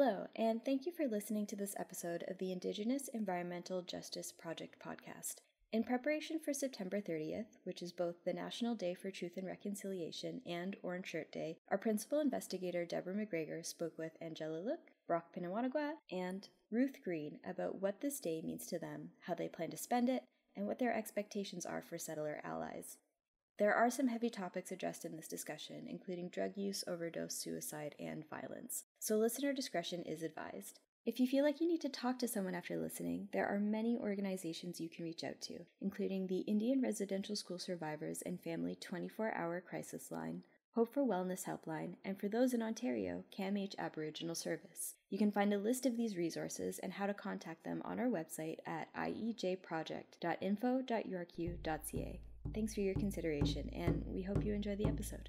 Hello, and thank you for listening to this episode of the Indigenous Environmental Justice Project podcast. In preparation for September 30th, which is both the National Day for Truth and Reconciliation and Orange Shirt Day, our principal investigator Deborah McGregor spoke with Angele Alook, Brock Pitawanakwat, and Ruth Green about what this day means to them, how they plan to spend it, and what their expectations are for settler allies. There are some heavy topics addressed in this discussion, including drug use, overdose, suicide, and violence, so listener discretion is advised. If you feel like you need to talk to someone after listening, there are many organizations you can reach out to, including the Indian Residential School Survivors and Family 24 Hour Crisis Line, Hope for Wellness Helpline, and for those in Ontario, CAMH Aboriginal Service. You can find a list of these resources and how to contact them on our website at iejproject.info.yorku.ca. Thanks for your consideration, and we hope you enjoy the episode.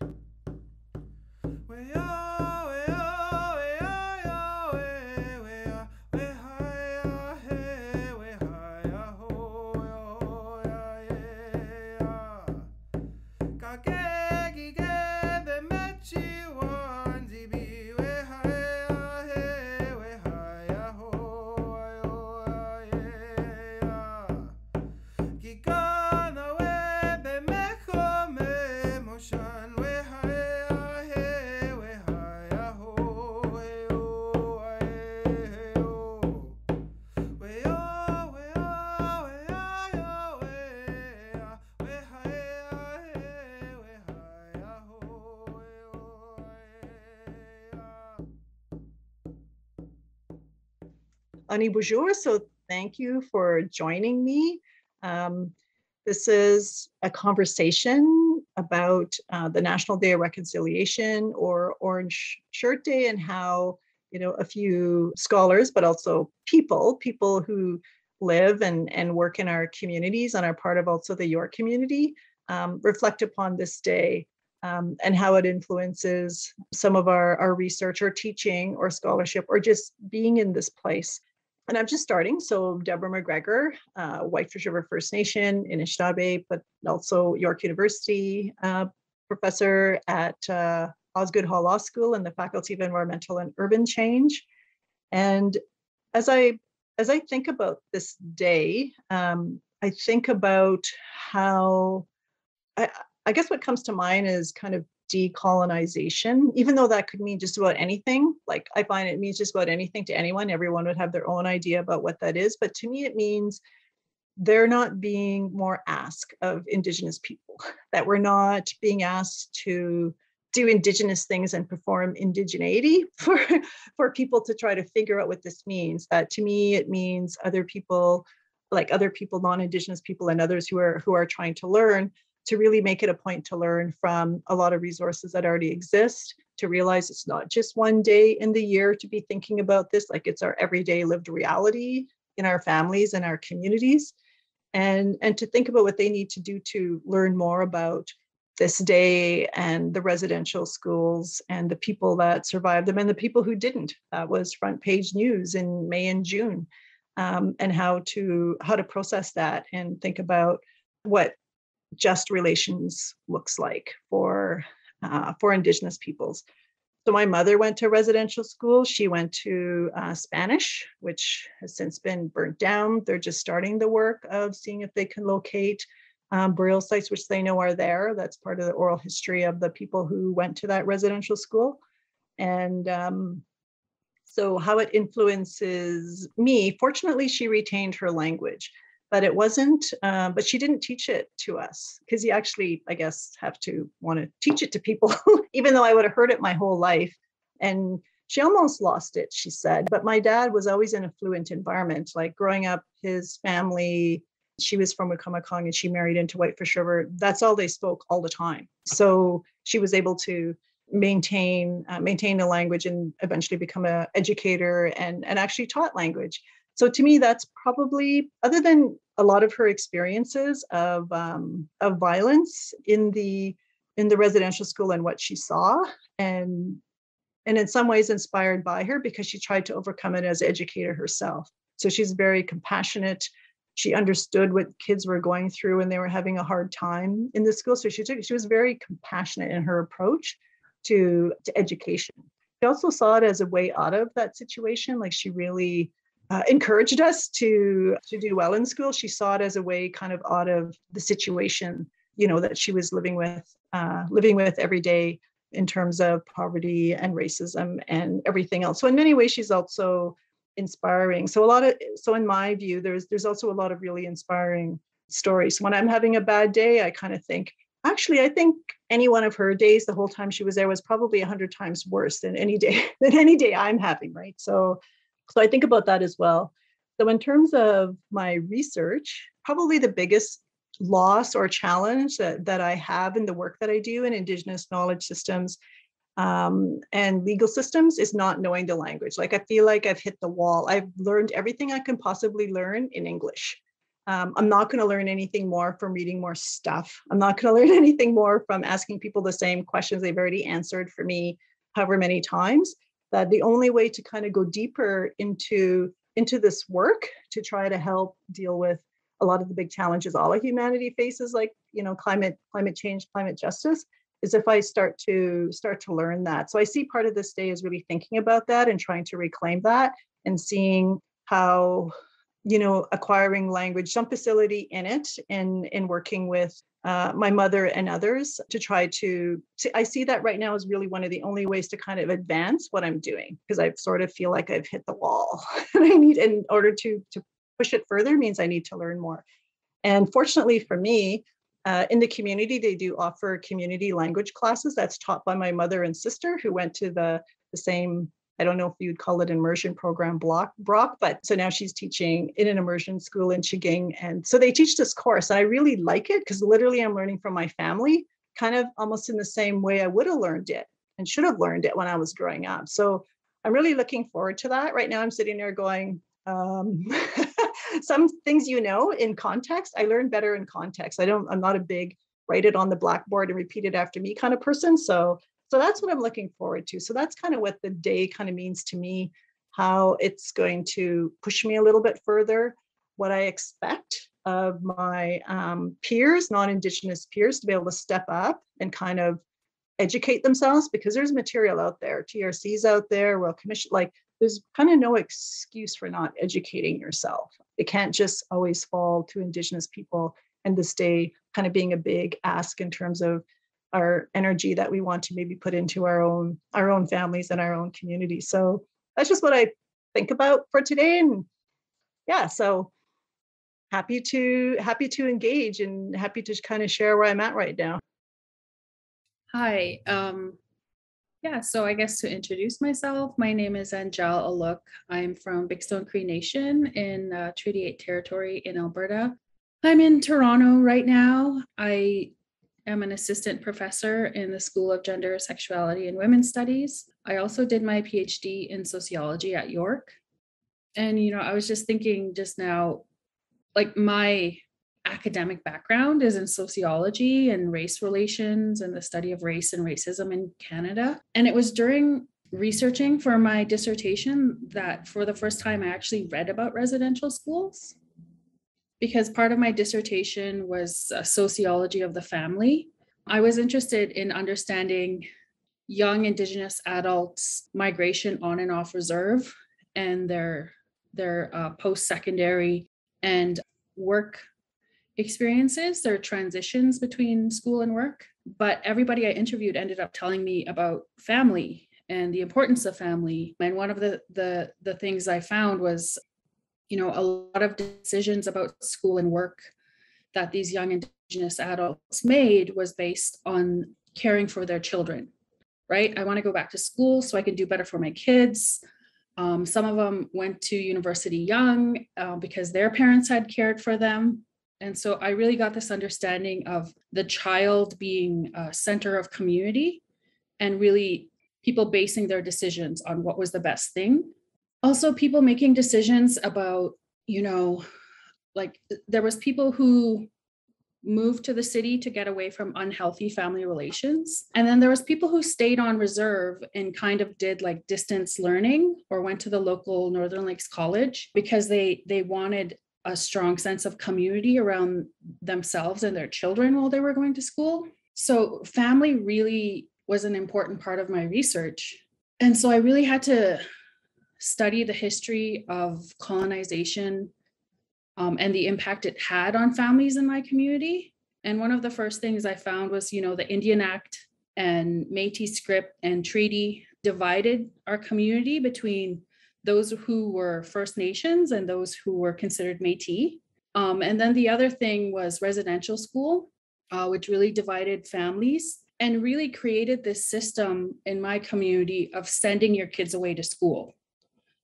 Aanii Boozhoo. So thank you for joining me. Um, this is a conversation about uh, the National Day of Reconciliation or Orange Shirt Day and how, you know, a few scholars, but also people, people who live and, and work in our communities and are part of also the York community, um, reflect upon this day um, and how it influences some of our, our research or teaching or scholarship or just being in this place and I'm just starting. So Deborah McGregor, uh, Whitefish River First Nation, Anishinaabe, but also York University uh, professor at uh, Osgoode Hall Law School in the Faculty of Environmental and Urban Change. And as I as I think about this day, um, I think about how I, I guess what comes to mind is kind of decolonization, even though that could mean just about anything. Like I find it means just about anything to anyone. Everyone would have their own idea about what that is. But to me, it means they're not being more asked of Indigenous people, that we're not being asked to do indigenous things and perform indigeneity for for people to try to figure out what this means that to me it means other people like other people non-indigenous people and others who are who are trying to learn to really make it a point to learn from a lot of resources that already exist, to realize it's not just one day in the year to be thinking about this, like it's our everyday lived reality in our families and our communities. And, and to think about what they need to do to learn more about this day and the residential schools and the people that survived them and the people who didn't. That was front page news in May and June. Um, and how to how to process that and think about what just relations looks like for uh, for Indigenous peoples. So my mother went to residential school. She went to uh, Spanish, which has since been burnt down. They're just starting the work of seeing if they can locate um, burial sites, which they know are there. That's part of the oral history of the people who went to that residential school. And um, so how it influences me, fortunately, she retained her language but it wasn't uh, but she didn't teach it to us because you actually i guess have to want to teach it to people even though i would have heard it my whole life and she almost lost it she said but my dad was always in a fluent environment like growing up his family she was from Wikwemikong and she married into Whitefish River. That's all they spoke all the time. So she was able to maintain uh, maintain the language and eventually become an educator and and actually taught language. So to me, that's probably, other than a lot of her experiences of um, of violence in the in the residential school and what she saw, and and in some ways inspired by her because she tried to overcome it as educator herself. So she's very compassionate. She understood what kids were going through and they were having a hard time in the school. So she took she was very compassionate in her approach to to education she also saw it as a way out of that situation. Like she really uh, encouraged us to to do well in school. She saw it as a way kind of out of the situation, you know, that she was living with, uh, living with every day in terms of poverty and racism and everything else. So in many ways, she's also inspiring. So a lot of so in my view, there's there's also a lot of really inspiring stories. When I'm having a bad day, I kind of think, actually, I think any one of her days, the whole time she was there, was probably a hundred times worse than any day than any day I'm having, right? So so I think about that as well. So in terms of my research, probably the biggest loss or challenge that, that I have in the work that I do in Indigenous knowledge systems um, and legal systems is not knowing the language. Like I feel like I've hit the wall. I've learned everything I can possibly learn in English. Um, I'm not going to learn anything more from reading more stuff. I'm not going to learn anything more from asking people the same questions they've already answered for me however many times. That the only way to kind of go deeper into into this work to try to help deal with a lot of the big challenges all of humanity faces, like you know climate climate change, climate justice, is if I start to start to learn that. So I see part of this day is really thinking about that and trying to reclaim that and seeing how you know acquiring language some facility in it and in working with uh, my mother and others to try to, to i see that right now as really one of the only ways to kind of advance what i'm doing because i sort of feel like i've hit the wall and i need in order to to push it further means i need to learn more. And fortunately for me uh, in the community, they do offer community language classes that's taught by my mother and sister who went to the, the same, I don't know if you'd call it immersion program block, Brock, but so now she's teaching in an immersion school in Chaging. And so they teach this course. And I really like it because literally I'm learning from my family, kind of almost in the same way I would have learned it and should have learned it when I was growing up. So I'm really looking forward to that. Right now I'm sitting there going, um, some things you know in context i learn better in context i don't i'm not a big write it on the blackboard and repeat it after me kind of person so so that's what i'm looking forward to so that's kind of what the day kind of means to me how it's going to push me a little bit further what i expect of my um, peers non-indigenous peers to be able to step up and kind of educate themselves because there's material out there trcs out there royal commission like there's kind of no excuse for not educating yourself. It can't just always fall to Indigenous people and this day kind of being a big ask in terms of our energy that we want to maybe put into our own our own families and our own community. So that's just what I think about for today. And yeah, so happy to happy to engage and happy to kind of share where I'm at right now. Hi, um, yeah, so I guess to introduce myself, my name is Angele Alook. I'm from Big Stone Cree Nation in uh, Treaty 8 territory in Alberta. I'm in Toronto right now. I am an assistant professor in the School of Gender, Sexuality, and Women's Studies. I also did my PhD in sociology at York. And, you know, I was just thinking just now, like my academic background is in sociology and race relations and the study of race and racism in Canada. And it was during researching for my dissertation that for the first time I actually read about residential schools because part of my dissertation was sociology of the family. I was interested in understanding young indigenous adults migration on and off reserve and their their uh, post-secondary and work experiences, their transitions between school and work. But everybody I interviewed ended up telling me about family and the importance of family. And one of the the the things I found was, you know, a lot of decisions about school and work that these young indigenous adults made was based on caring for their children. Right? I want to go back to school so I can do better for my kids. Um, some of them went to university young uh, because their parents had cared for them and so I really got this understanding of the child being a center of community and really people basing their decisions on what was the best thing. Also, people making decisions about, you know, like there was people who moved to the city to get away from unhealthy family relations and then there was people who stayed on reserve and kind of did like distance learning or went to the local northern lakes college because they they wanted a strong sense of community around themselves and their children while they were going to school. So, family really was an important part of my research. And so I really had to study the history of colonization um, and the impact it had on families in my community. And one of the first things I found was, you know, the Indian Act and Métis scrip and treaty divided our community between those who were First Nations and those who were considered Métis. Um, and then the other thing was residential school, uh, which really divided families and really created this system in my community of sending your kids away to school.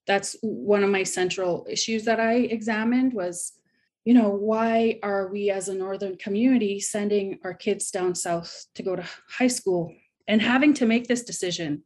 That's one of my central issues that I examined was, you know, why are we as a northern community sending our kids down south to go to high school and having to make this decision?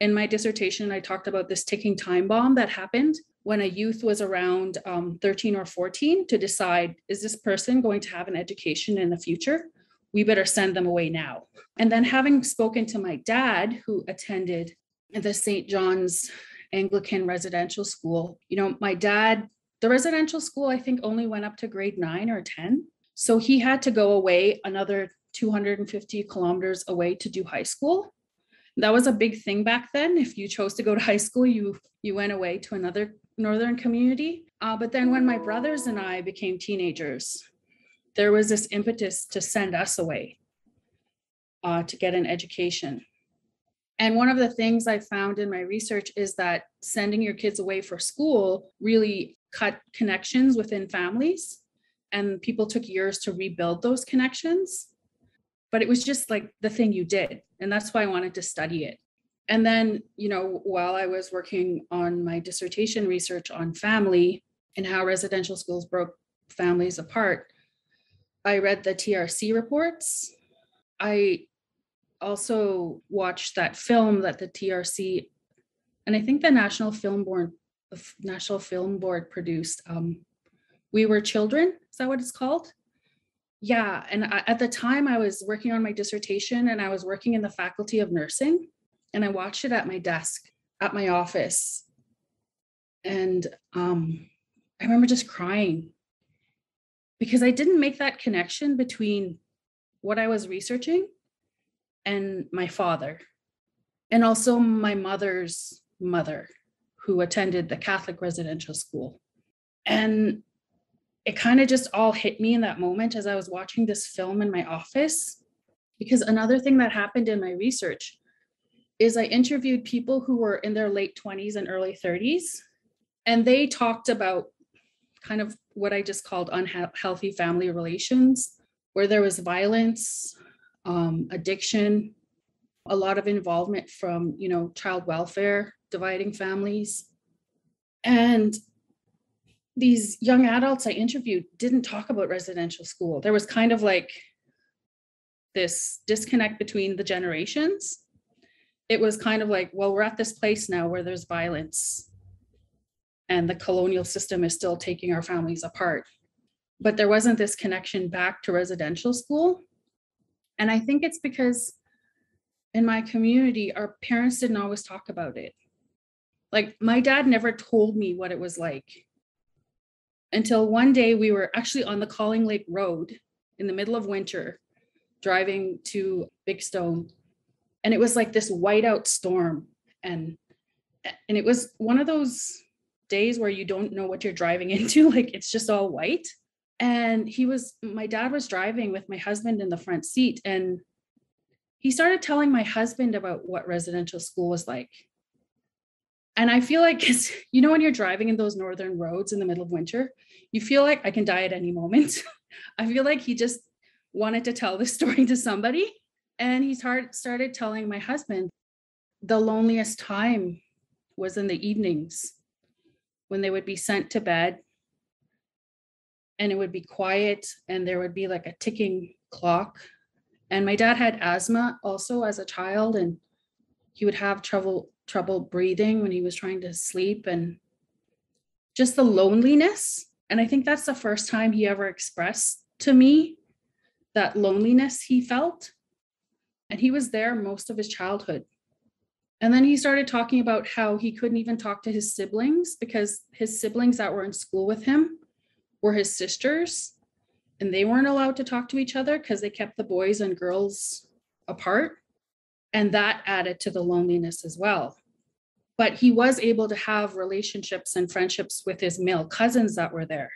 In my dissertation, I talked about this ticking time bomb that happened when a youth was around um, 13 or 14 to decide is this person going to have an education in the future? We better send them away now. And then, having spoken to my dad, who attended the St. John's Anglican residential school, you know, my dad, the residential school, I think only went up to grade nine or 10. So he had to go away another 250 kilometers away to do high school. That was a big thing back then. If you chose to go to high school you you went away to another northern community. Uh, but then when my brothers and i became teenagers there was this impetus to send us away uh, to get an education and one of the things i found in my research is that sending your kids away for school really cut connections within families and people took years to rebuild those connections. But it was just like the thing you did and that's why i wanted to study it. And then you know while i was working on my dissertation research on family and how residential schools broke families apart i read the trc reports. I also watched that film that the trc and i think the national film board national film board produced um, we were children is that what it's called? Yeah and I, at the time i was working on my dissertation and i was working in the faculty of nursing and i watched it at my desk at my office. And um, i remember just crying. Because i didn't make that connection between what i was researching and my father and also my mother's mother who attended the catholic residential school and it kind of just all hit me in that moment as I was watching this film in my office. Because another thing that happened in my research is I interviewed people who were in their late 20s and early 30s, and they talked about kind of what I just called unhealthy family relations, where there was violence, um, addiction, a lot of involvement from, you know, child welfare, dividing families. And these young adults I interviewed didn't talk about residential school. There was kind of like this disconnect between the generations. It was kind of like, well, we're at this place now where there's violence and the colonial system is still taking our families apart. But there wasn't this connection back to residential school. And I think it's because in my community, our parents didn't always talk about it. Like my dad never told me what it was like until one day we were actually on the Calling Lake Road in the middle of winter, driving to Big Stone. And it was like this whiteout storm. And and it was one of those days where you don't know what you're driving into, like it's just all white. And he was, my dad was driving with my husband in the front seat. And he started telling my husband about what residential school was like. And I feel like you know, when you're driving in those northern roads in the middle of winter, you feel like I can die at any moment. I feel like he just wanted to tell this story to somebody. And he started telling my husband the loneliest time was in the evenings when they would be sent to bed and it would be quiet and there would be like a ticking clock. And my dad had asthma also as a child and he would have trouble trouble breathing when he was trying to sleep and just the loneliness. And I think that's the first time he ever expressed to me that loneliness he felt. And he was there most of his childhood. And then he started talking about how he couldn't even talk to his siblings because his siblings that were in school with him were his sisters and they weren't allowed to talk to each other because they kept the boys and girls apart. And that added to the loneliness as well. but he was able to have relationships and friendships with his male cousins that were there.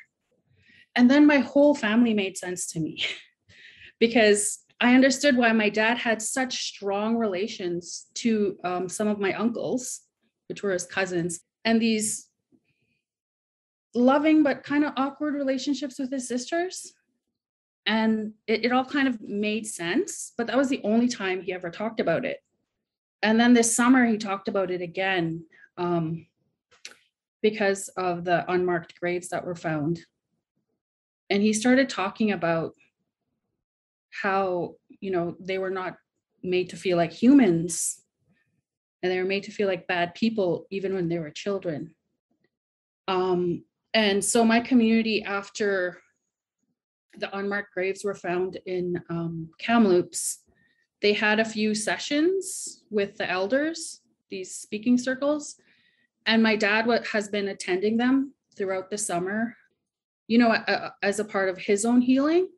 And then my whole family made sense to me because I understood why my dad had such strong relations to um, some of my uncles, which were his cousins, and these loving but kind of awkward relationships with his sisters. And it, it all kind of made sense, but that was the only time he ever talked about it. And then this summer, he talked about it again um, because of the unmarked graves that were found. And he started talking about how, you know, they were not made to feel like humans and they were made to feel like bad people even when they were children. Um, and so my community, after the unmarked graves were found in um, Kamloops, they had a few sessions with the elders, these speaking circles, and my dad has been attending them throughout the summer, you know, as a part of his own healing.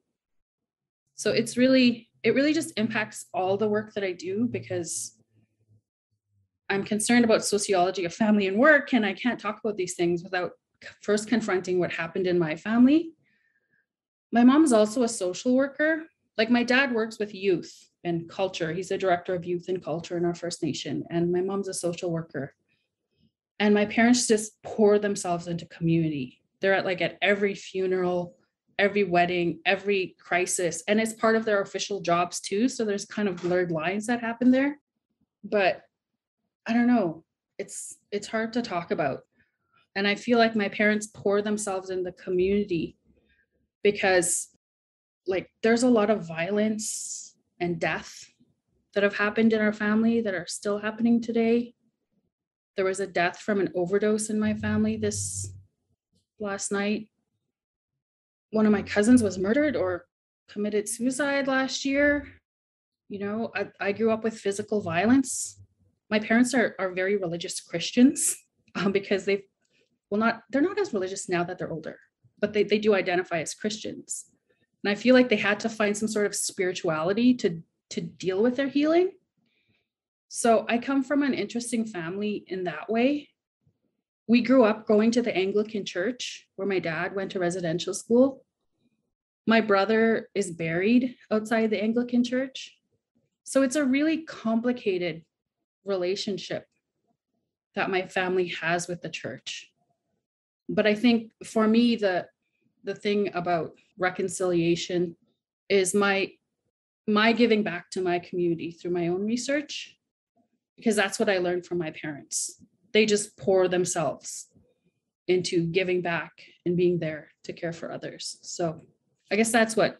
So it's really, it really just impacts all the work that I do because I'm concerned about sociology of family and work, and I can't talk about these things without first confronting what happened in my family. My mom is also a social worker. Like my dad works with youth and culture. He's a director of youth and culture in our First Nation, and my mom's a social worker. And my parents just pour themselves into community. They're at like at every funeral, every wedding, every crisis, and it's part of their official jobs too. So there's kind of blurred lines that happen there. But I don't know. It's it's hard to talk about. And I feel like my parents pour themselves in the community because like there's a lot of violence and death that have happened in our family that are still happening today. There was a death from an overdose in my family this last night. One of my cousins was murdered or committed suicide last year. You know, I, I grew up with physical violence. My parents are, are very religious Christians um, because they've, well, not, they're not as religious now that they're older, but they, they do identify as Christians. And I feel like they had to find some sort of spirituality to, to deal with their healing. So I come from an interesting family in that way. We grew up going to the Anglican church where my dad went to residential school. My brother is buried outside the Anglican church. So it's a really complicated relationship that my family has with the church. But I think for me, the the thing about reconciliation is my my giving back to my community through my own research because that's what I learned from my parents. They just pour themselves into giving back and being there to care for others. So I guess that's what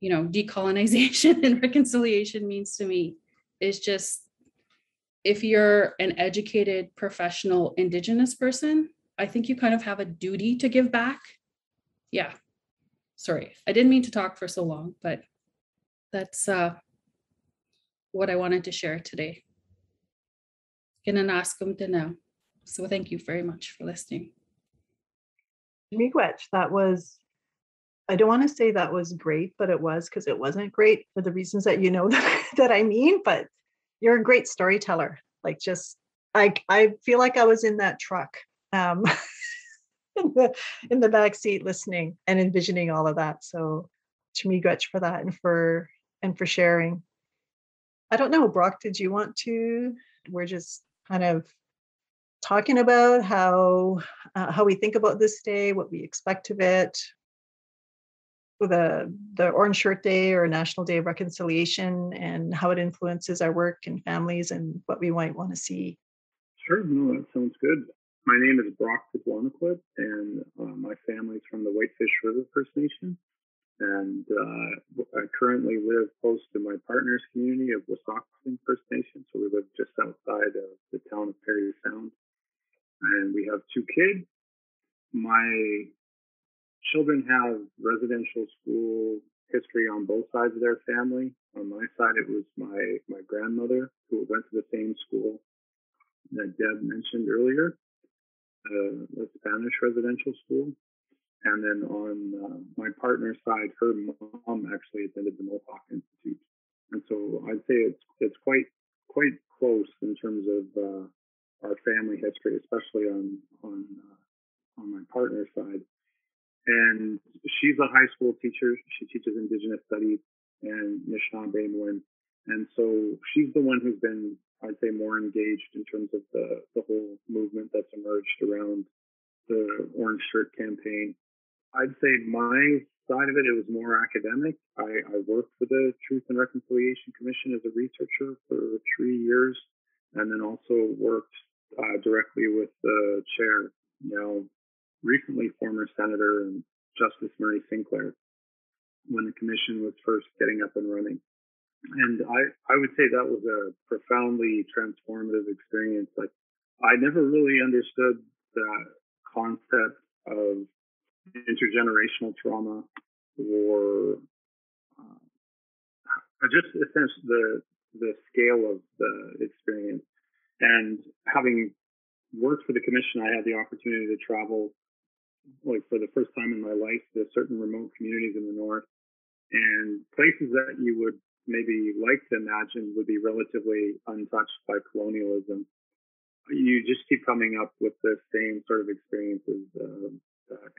you know decolonization and reconciliation means to me is just if you're an educated professional indigenous person I think you kind of have a duty to give back. Yeah. Sorry, I didn't mean to talk for so long, but that's uh, what I wanted to share today. to know. So thank you very much for listening. Miigwech, that was, I don't want to say that was great, but it was because it wasn't great for the reasons that you know that, that I mean, but you're a great storyteller. Like just, I, I feel like I was in that truck um, in the in the back seat listening and envisioning all of that. So to me, Gretch for that and for and for sharing. I don't know, Brock, did you want to? We're just kind of talking about how uh, how we think about this day, what we expect of it, the the Orange Shirt Day or National Day of Reconciliation, and how it influences our work and families and what we might want to see. Sure, no, that sounds good. My name is Brock Pitawanakwat, and uh, my family's from the Whitefish River First Nation. And uh, I currently live close to my partner's community of Wasauksing First Nation. So we live just outside of the town of Parry Sound. And we have two kids. My children have residential school history on both sides of their family. On my side, it was my, my grandmother who went to the same school that Deb mentioned earlier uh, a Spanish residential school. And then on uh, my partner's side, her mom actually attended the Mohawk Institute. And so I'd say it's it's quite quite close in terms of uh, our family history, especially on on uh, on my partner's side. And she's a high school teacher. She teaches Indigenous studies and Anishinaabe And so she's the one who's been, I'd say, more engaged in terms of the, the whole movement that's emerged around the Orange Shirt campaign. I'd say my side of it, it was more academic. I, I worked for the Truth and Reconciliation Commission as a researcher for three years, and then also worked uh, directly with the chair, now recently former Senator and Justice Murray Sinclair, when the commission was first getting up and running. And I, I would say that was a profoundly transformative experience. Like I never really understood that concept of intergenerational trauma or uh, just essentially the the scale of the experience. And having worked for the commission, I had the opportunity to travel, like for the first time in my life, to certain remote communities in the north and places that you would maybe like to imagine would be relatively untouched by colonialism. You just keep coming up with the same sort of experiences uh,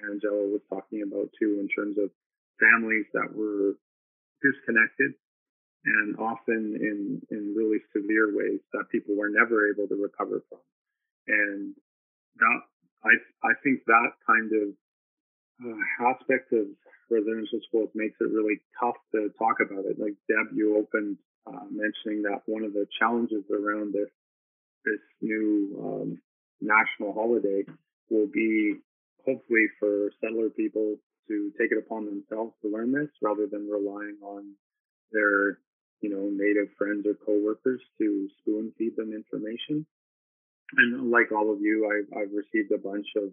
Angele was talking about too, in terms of families that were disconnected and often in, in really severe ways that people were never able to recover from. And that, I, I think that kind of uh, aspect of residential schools makes it really tough to talk about it. Like Deb, you opened uh, mentioning that one of the challenges around this this new um, national holiday will be hopefully for settler people to take it upon themselves to learn this rather than relying on their you know native friends or coworkers to spoon feed them information. And like all of you, I've, I've received a bunch of.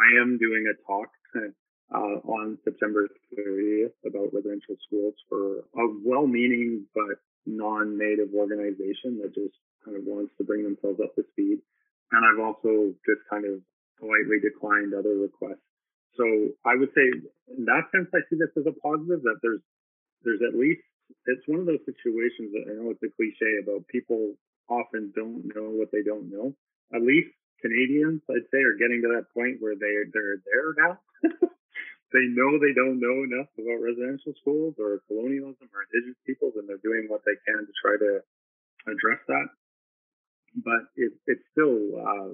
I am doing a talk uh, on September 30th about residential schools for a well-meaning but non-native organization that just kind of wants to bring themselves up to speed. And I've also just kind of politely declined other requests. So I would say in that sense, I see this as a positive that there's, there's at least, it's one of those situations that I know it's a cliche about people often don't know what they don't know. At least Canadians, I'd say, are getting to that point where they, they're there now. they know they don't know enough about residential schools or colonialism or indigenous peoples, and they're doing what they can to try to address that. But it, it's still uh,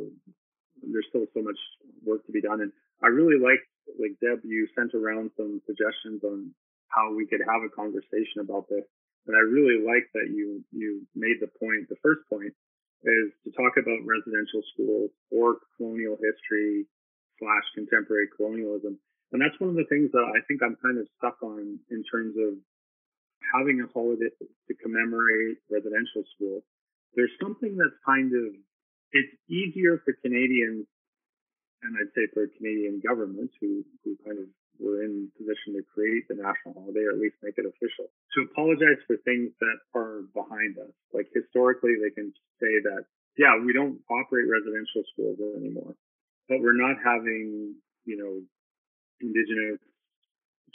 there's still so much work to be done, and I really like like Deb, you sent around some suggestions on how we could have a conversation about this, and I really like that you you made the point. The first point is to talk about residential schools or colonial history slash contemporary colonialism and that's one of the things that I think I'm kind of stuck on in terms of having a holiday to commemorate residential schools. There's something that's kind of, it's easier for Canadians, and I'd say for Canadian governments who, who kind of were in position to create the national holiday or at least make it official, to apologize for things that are behind us. Like historically, they can say that, yeah, we don't operate residential schools anymore, but we're not having, you know, Indigenous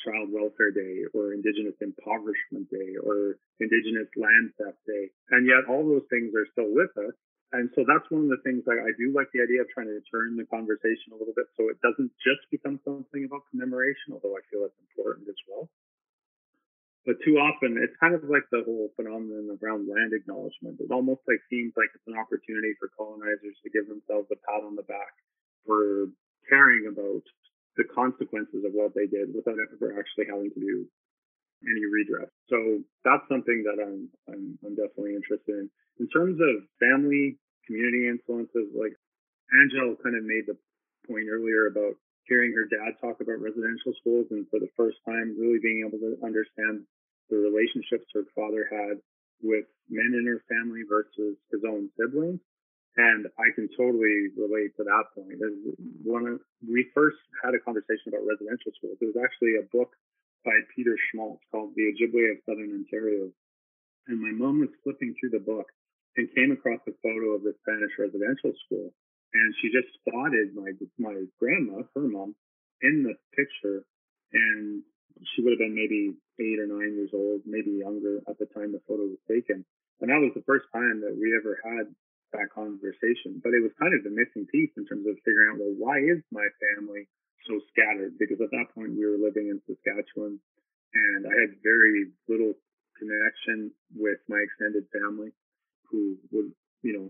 Child Welfare Day or Indigenous Impoverishment Day or Indigenous Land Theft Day. And yet all those things are still with us. And so that's one of the things I, I do like the idea of trying to turn the conversation a little bit so it doesn't just become something about commemoration, although I feel that's important as well. But too often it's kind of like the whole phenomenon around land acknowledgement. It almost like seems like it's an opportunity for colonizers to give themselves a pat on the back for caring about the consequences of what they did without ever actually having to do any redress. So that's something that I'm, I'm, I'm definitely interested in. In terms of family, community influences, like Angele kind of made the point earlier about hearing her dad talk about residential schools and for the first time really being able to understand the relationships her father had with men in her family versus his own siblings and I can totally relate to that point. When we first had a conversation about residential schools, it was actually a book by Peter Schmalz called The Ojibwe of Southern Ontario. And my mom was flipping through the book and came across a photo of the Spanish residential school. And she just spotted my, my grandma, her mom, in the picture. And she would have been maybe eight or nine years old, maybe younger at the time the photo was taken. And that was the first time that we ever had that conversation. But it was kind of the missing piece in terms of figuring out, well, why is my family so scattered? Because at that point we were living in Saskatchewan and I had very little connection with my extended family who would, you know,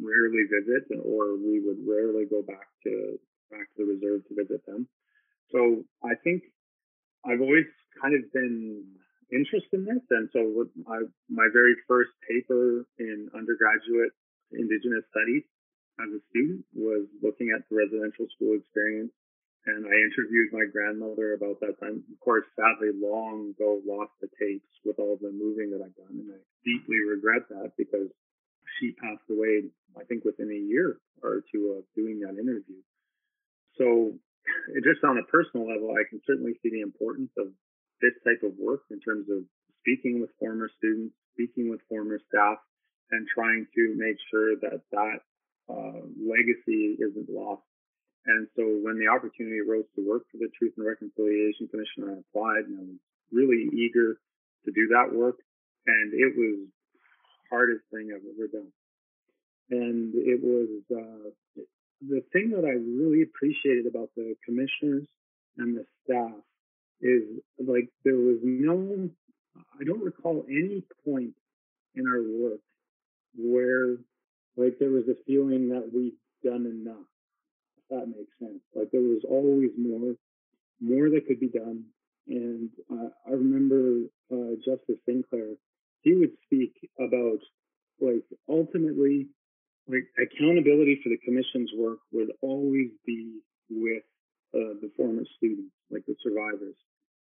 rarely visit or we would rarely go back to back to the reserve to visit them. So I think I've always kind of been interested in this. And so I, my very first paper in undergraduate Indigenous studies as a student was looking at the residential school experience. And I interviewed my grandmother about that time. Of course, sadly, long ago lost the tapes with all the moving that I've done. And I deeply regret that because she passed away, I think, within a year or two of doing that interview. So, just on a personal level, I can certainly see the importance of this type of work in terms of speaking with former students, speaking with former staff, and trying to make sure that that uh, legacy isn't lost. And so when the opportunity arose to work for the Truth and Reconciliation Commission, I applied and I was really eager to do that work. And it was hardest thing I've ever done. And it was uh, the thing that I really appreciated about the commissioners and the staff is like there was no, I don't recall any point in our work where like there was a feeling that we'd done enough. If that makes sense. Like there was always more, more that could be done. And uh, I remember uh, Justice Sinclair. He would speak about like ultimately, like accountability for the commission's work would always be with uh, the former students, like the survivors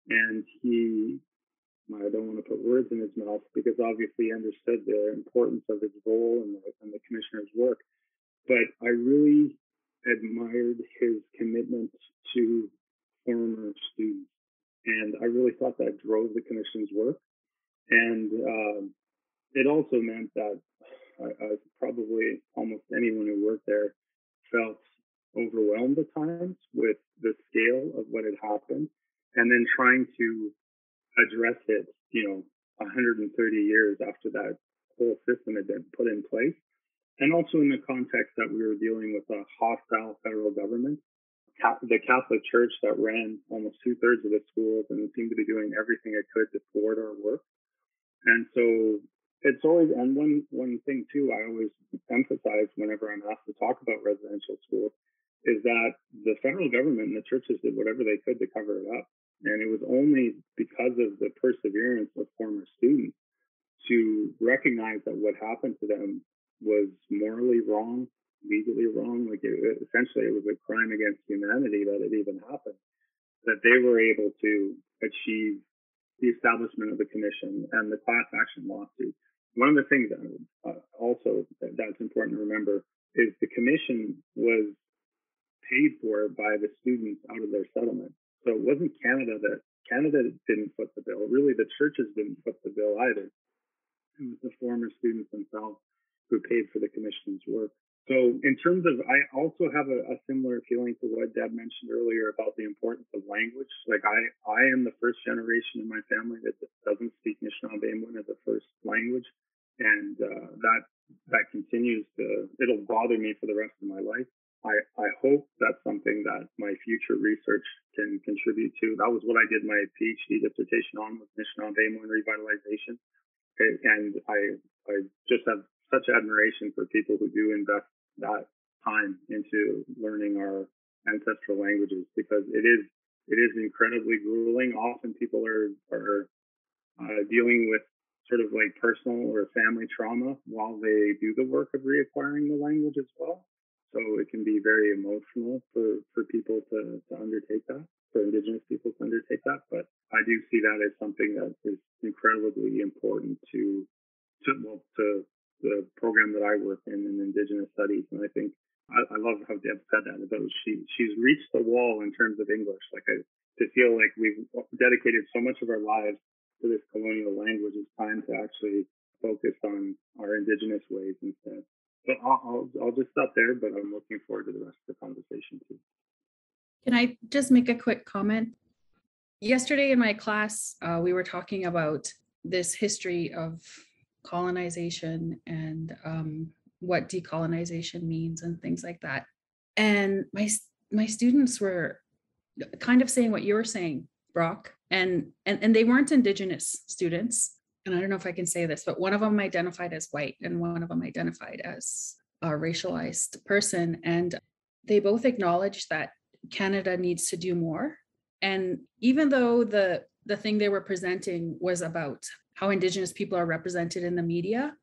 and he I don't want to put words in his mouth because obviously he understood the importance of his role and the, and the commissioner's work. But I really admired his commitment to former students. And I really thought that drove the commission's work. And um, it also meant that I, I, probably almost anyone who worked there felt overwhelmed at times with the scale of what had happened and then trying to address it, you know, 130 years after that whole system had been put in place. And also in the context that we were dealing with a hostile federal government, the Catholic Church that ran almost two thirds of the schools and seemed to be doing everything it could to thwart our work. And so it's always, and one, one thing too, I always emphasize whenever I'm asked to talk about residential schools is that the federal government and the churches did whatever they could to cover it up. And it was only because of the perseverance of former students to recognize that what happened to them was morally wrong, legally wrong. Like it, essentially, it was a crime against humanity that it even happened. That they were able to achieve the establishment of the commission and the class action lawsuit. One of the things that, uh, also that, that's important to remember is the commission was paid for by the students out of their settlement. So it wasn't Canada that Canada didn't foot the bill. Really, the churches didn't foot the bill either. It was the former students themselves who paid for the commission's work. So in terms of, I also have a, a, similar feeling to what Deb mentioned earlier about the importance of language. Like I, I am the first generation in my family that doesn't speak Anishinaabe as a first language, and uh, that that continues to, it'll bother me for the rest of my life. I, I hope that's something that my future research can contribute to. That was what I did my PhD dissertation on was Anishinaabe and revitalization. And I, I just have such admiration for people who do invest that time into learning our ancestral languages because it is, it is incredibly grueling. Often people are, are uh, dealing with sort of like personal or family trauma while they do the work of reacquiring the language as well. So it can be very emotional for, for people to, to undertake that, for Indigenous people to undertake that. But I do see that as something that is incredibly important to, to, well, to the program that I work in in Indigenous studies. And I think I, I love how Deb said that about she, she's reached the wall in terms of English. Like I, to feel like we've dedicated so much of our lives to this colonial language, it's time to actually focus on our Indigenous ways instead. So I'll, I'll, I'll just stop there, but I'm looking forward to the rest of the conversation too. Can I just make a quick comment? Yesterday in my class, uh, we were talking about this history of colonization and um, what decolonization means and things like that. And my my students were kind of saying what you were saying, Brock, and and and they weren't indigenous students. And I don't know if I can say this, but one of them identified as white and one of them identified as a racialized person. And they both acknowledged that Canada needs to do more. And even though the the thing they were presenting was about how Indigenous people are represented in the media,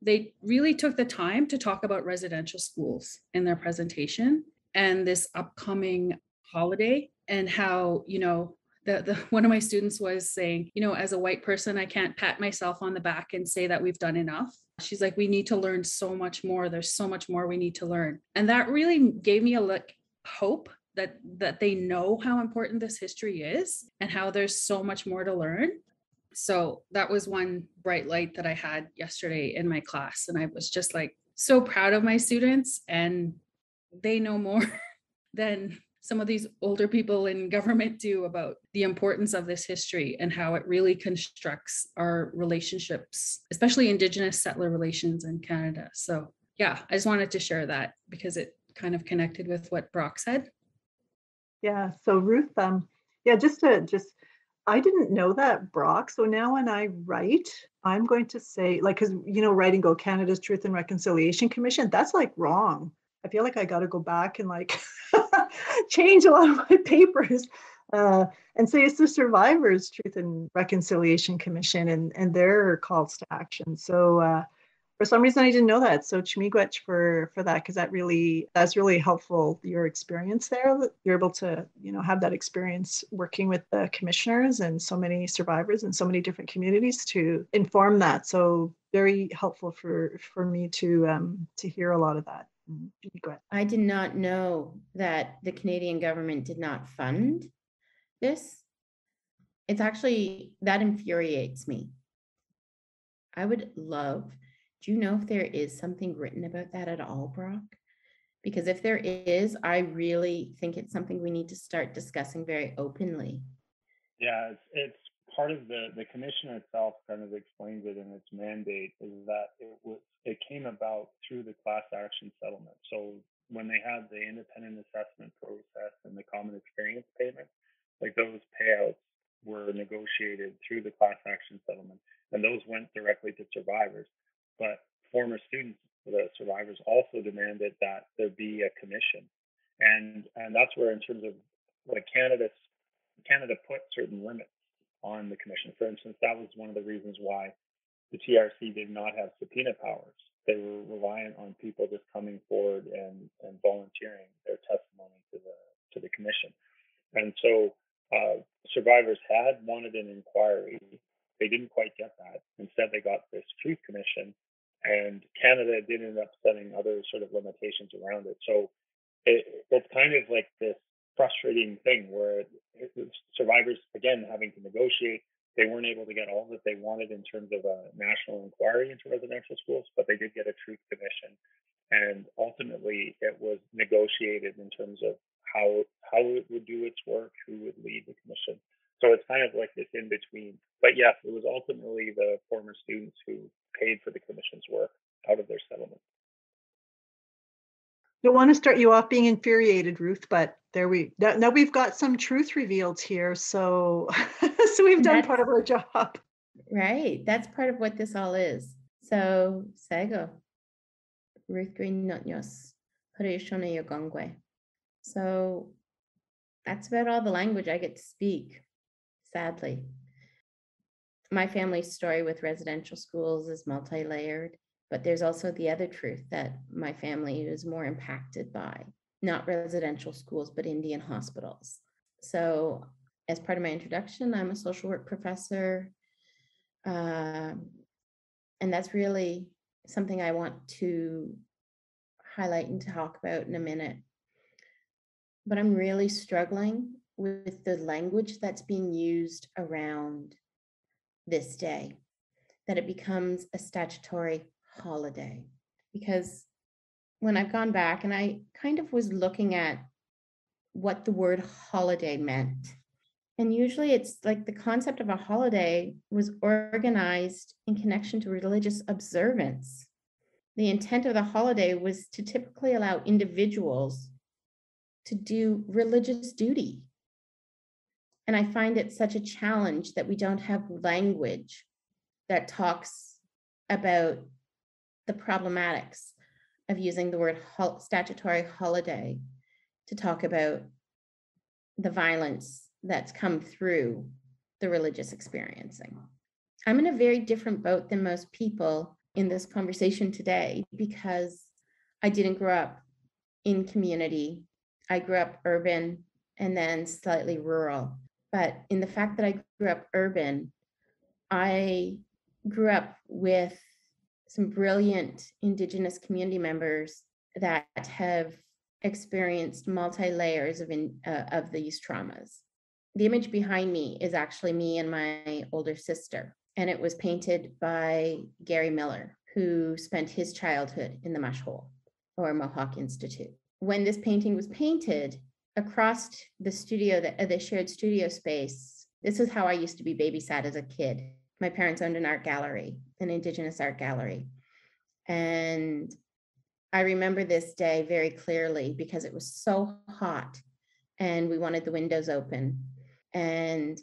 they really took the time to talk about residential schools in their presentation and this upcoming holiday and how, you know, the, the one of my students was saying, you know, as a white person, I can't pat myself on the back and say that we've done enough. She's like, we need to learn so much more. There's so much more we need to learn. And that really gave me a look hope that that they know how important this history is and how there's so much more to learn so that was one bright light that i had yesterday in my class and i was just like so proud of my students and they know more than some of these older people in government do about the importance of this history and how it really constructs our relationships especially indigenous settler relations in canada so yeah i just wanted to share that because it kind of connected with what brock said yeah. So Ruth, um, yeah, just to just I didn't know that Brock. So now when I write, I'm going to say like because you know writing go Canada's Truth and Reconciliation Commission. That's like wrong. I feel like I got to go back and like change a lot of my papers uh, and say it's the Survivors Truth and Reconciliation Commission and and their calls to action. So uh, for some reason I didn't know that. So Chimigwech for for that because that really that's really helpful. Your experience there, you're able to you know have that experience working with the commissioners and so many survivors and so many different communities to inform that. So very helpful for for me to um, to hear a lot of that. Mm. I did not know that the Canadian government did not fund this. It's actually that infuriates me. I would love do you know if there is something written about that at all, Brock? Because if there is, I really think it's something we need to start discussing very openly. Yeah, it's, it's part of the the commission itself kind of explains it in its mandate is that it was it came about through the class action settlement. So when they had the independent assessment process and the common experience payment, like those payouts were negotiated through the class action settlement, and those went directly to survivors. But former students, the survivors, also demanded that there be a commission, and and that's where, in terms of like Canada, Canada put certain limits on the commission. For instance, that was one of the reasons why the TRC did not have subpoena powers. They were reliant on people just coming forward and, and volunteering their testimony to the to the commission. And so uh, survivors had wanted an inquiry. They didn't quite get that. Instead, they got this truth commission, and Canada did end up setting other sort of limitations around it. So it, it's kind of like this frustrating thing where survivors, again, having to negotiate, they weren't able to get all that they wanted in terms of a national inquiry into residential schools, but they did get a truth commission. And ultimately, it was negotiated in terms of how how it would do its work, who would lead the commission. So it's kind of like this in between. But yes, it was ultimately the former students who paid for the commission's work out of their settlement. Don't want to start you off being infuriated, Ruth, but there we now, now we've got some truth revealed here. So so we've done That's, part of our job. Right. That's part of what this all is. So Sego. Ruth Green Notnyos. So that's about all the language I get to speak, sadly my family's story with residential schools is multi-layered but there's also the other truth that my family is more impacted by not residential schools but indian hospitals. So as part of my introduction i'm a social work professor um, and that's really something i want to highlight and talk about in a minute. But i'm really struggling with the language that's being used around this day, that it becomes a statutory holiday. Because when I've gone back and I kind of was looking at what the word holiday meant, and usually it's like the concept of a holiday was organized in connection to religious observance. the intent of the holiday was to typically allow individuals to do religious duty. And I find it such a challenge that we don't have language that talks about the problematics of using the word statutory holiday to talk about the violence that's come through the religious experiencing. I'm in a very different boat than most people in this conversation today because I didn't grow up in community. I grew up urban and then slightly rural. But in the fact that I grew up urban, I grew up with some brilliant Indigenous community members that have experienced multi layers of, in, uh, of these traumas. The image behind me is actually me and my older sister, and it was painted by Gary Miller, who spent his childhood in the Mush Hole or Mohawk Institute. When this painting was painted across the studio, the, uh, the shared studio space, this is how I used to be babysat as a kid. My parents owned an art gallery, an Indigenous art gallery. And I remember this day very clearly because it was so hot and we wanted the windows open. And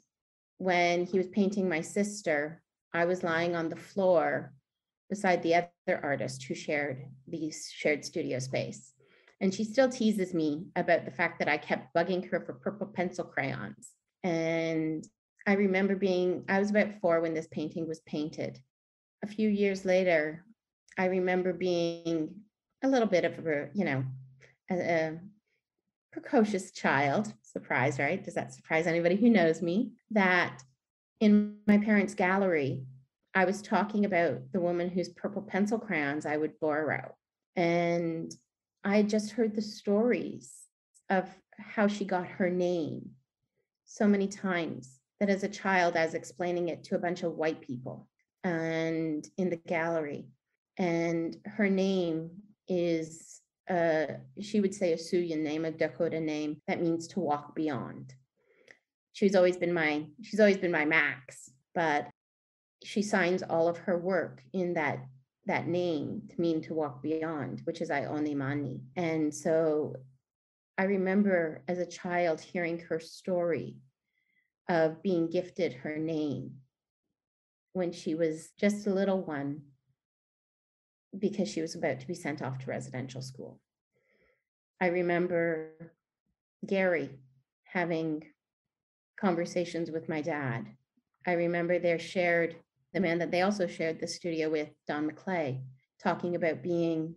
when he was painting my sister, I was lying on the floor beside the other artist who shared the shared studio space. And she still teases me about the fact that I kept bugging her for purple pencil crayons. And I remember being, I was about four when this painting was painted. A few years later, I remember being a little bit of a, you know, a, a precocious child. Surprise, right? Does that surprise anybody who knows me? That in my parents' gallery, I was talking about the woman whose purple pencil crayons I would borrow. And I just heard the stories of how she got her name so many times that as a child, I was explaining it to a bunch of white people and in the gallery. And her name is, uh, she would say a Siouxsian name, a Dakota name that means to walk beyond. She's always been my, she's always been my max, but she signs all of her work in that that name to mean to walk beyond, which is Ionemani. And so I remember as a child hearing her story of being gifted her name when she was just a little one because she was about to be sent off to residential school. I remember Gary having conversations with my dad. I remember their shared, the man that they also shared the studio with, Don McClay, talking about being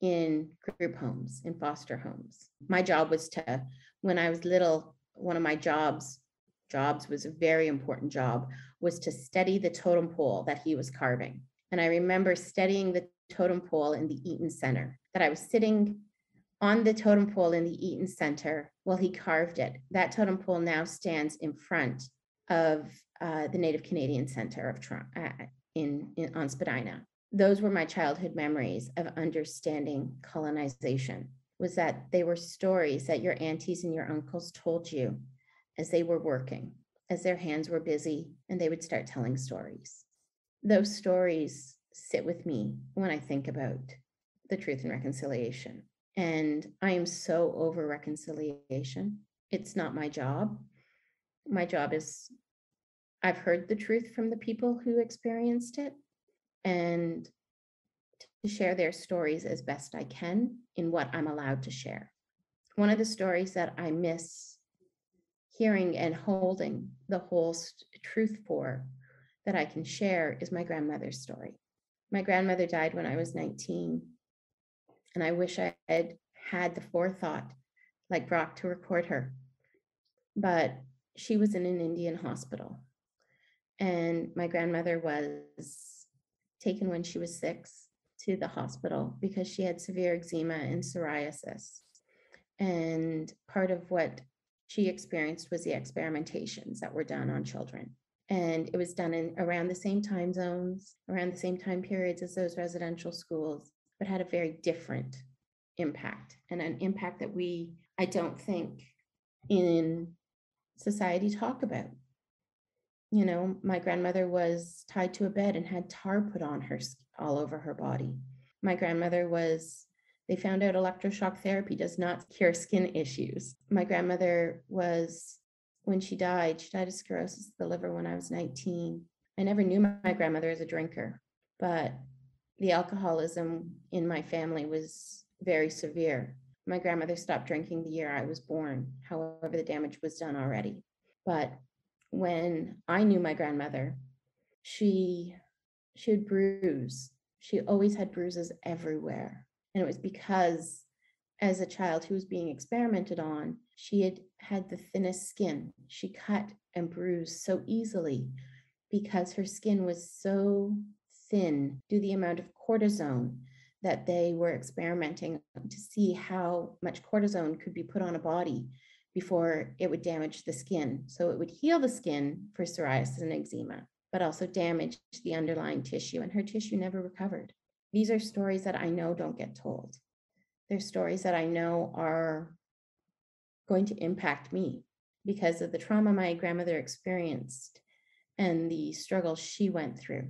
in group homes, in foster homes. My job was to, when I was little, one of my jobs jobs was a very important job was to study the totem pole that he was carving. And I remember studying the totem pole in the Eaton Center, that I was sitting on the totem pole in the Eaton Center while he carved it. That totem pole now stands in front of uh, the Native Canadian Center of uh, in, in on Spadina. Those were my childhood memories of understanding colonization. Was that they were stories that your aunties and your uncles told you as they were working, as their hands were busy, and they would start telling stories. Those stories sit with me when I think about the truth and reconciliation. And I am so over reconciliation. It's not my job. My job is I've heard the truth from the people who experienced it and to share their stories as best I can in what I'm allowed to share. One of the stories that I miss hearing and holding the whole truth for that I can share is my grandmother's story. My grandmother died when I was 19, and I wish I had had the forethought, like Brock, to record her. But she was in an Indian hospital, and my grandmother was taken when she was six to the hospital because she had severe eczema and psoriasis. And part of what she experienced was the experimentations that were done on children. And it was done in around the same time zones, around the same time periods as those residential schools, but had a very different impact and an impact that we, I don't think, in society talk about. You know, my grandmother was tied to a bed and had tar put on her all over her body. My grandmother was, they found out electroshock therapy does not cure skin issues. My grandmother was, when she died, she died of cirrhosis of the liver when I was 19. I never knew my grandmother as a drinker, but the alcoholism in my family was very severe. My grandmother stopped drinking the year I was born. However, the damage was done already. But when I knew my grandmother, she she would bruise. She always had bruises everywhere. And it was because as a child who was being experimented on, she had had the thinnest skin. She cut and bruised so easily because her skin was so thin due to the amount of cortisone that they were experimenting to see how much cortisone could be put on a body before it would damage the skin. So it would heal the skin for psoriasis and eczema, but also damage the underlying tissue, and her tissue never recovered. These are stories that I know don't get told. They're stories that I know are going to impact me because of the trauma my grandmother experienced and the struggle she went through.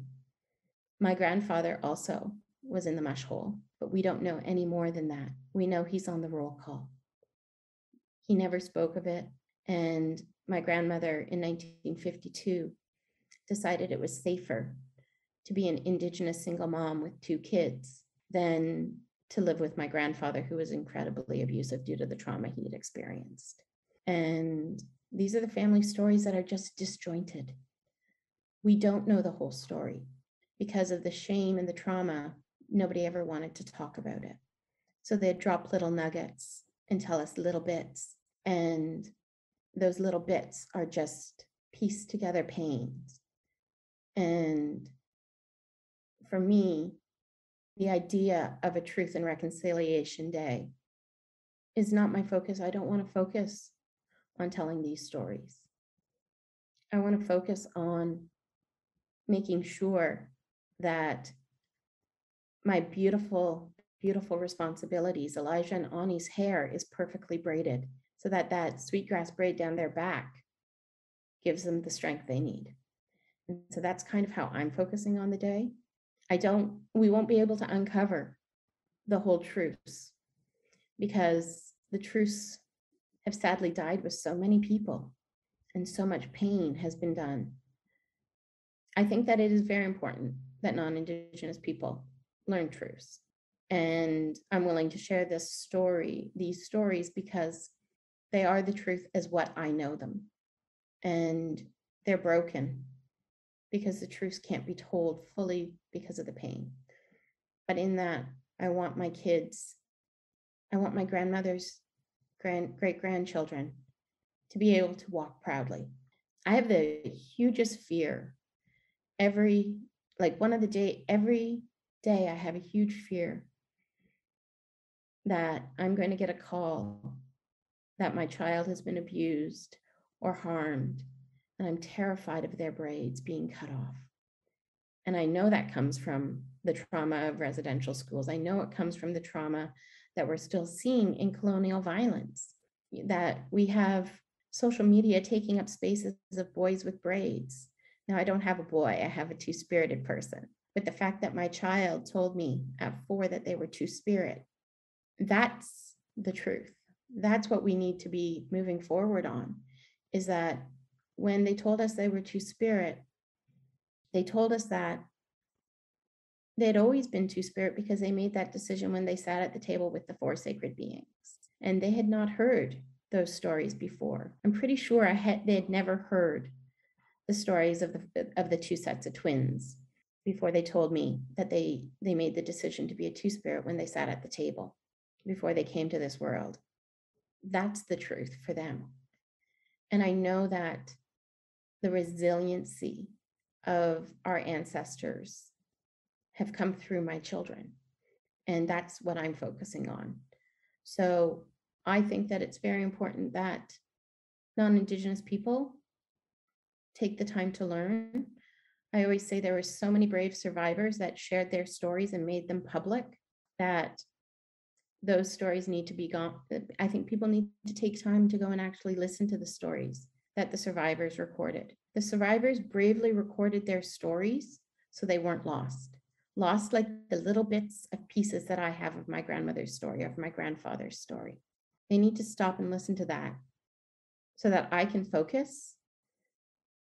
My grandfather also was in the mush hole, but we don't know any more than that. We know he's on the roll call. He never spoke of it. And my grandmother in 1952 decided it was safer to be an Indigenous single mom with two kids than to live with my grandfather, who was incredibly abusive due to the trauma he had experienced. And these are the family stories that are just disjointed. We don't know the whole story because of the shame and the trauma nobody ever wanted to talk about it. So they'd drop little nuggets and tell us little bits. And those little bits are just pieced together pains. And for me, the idea of a truth and reconciliation day is not my focus. I don't want to focus on telling these stories. I want to focus on making sure that my beautiful, beautiful responsibilities. Elijah and Ani's hair is perfectly braided so that that sweetgrass braid down their back gives them the strength they need. And so that's kind of how I'm focusing on the day. I don't, we won't be able to uncover the whole truths because the truths have sadly died with so many people and so much pain has been done. I think that it is very important that non Indigenous people learn truths. And I'm willing to share this story, these stories, because they are the truth as what I know them. And they're broken because the truths can't be told fully because of the pain. But in that, I want my kids, I want my grandmother's grand great grandchildren to be able to walk proudly. I have the hugest fear every like one of the day every day, I have a huge fear that I'm going to get a call that my child has been abused or harmed, and I'm terrified of their braids being cut off. And I know that comes from the trauma of residential schools. I know it comes from the trauma that we're still seeing in colonial violence, that we have social media taking up spaces of boys with braids. Now, I don't have a boy, I have a two spirited person. But the fact that my child told me at four that they were two spirit, that's the truth. That's what we need to be moving forward on is that when they told us they were two spirit, they told us that they had always been two spirit because they made that decision when they sat at the table with the four sacred beings. And they had not heard those stories before. I'm pretty sure I had they had never heard the stories of the of the two sets of twins before they told me that they they made the decision to be a two spirit when they sat at the table before they came to this world that's the truth for them and i know that the resiliency of our ancestors have come through my children and that's what i'm focusing on so i think that it's very important that non-indigenous people take the time to learn I always say there were so many brave survivors that shared their stories and made them public that those stories need to be gone. I think people need to take time to go and actually listen to the stories that the survivors recorded. The survivors bravely recorded their stories so they weren't lost. lost like the little bits of pieces that I have of my grandmother's story, of my grandfather's story. They need to stop and listen to that so that I can focus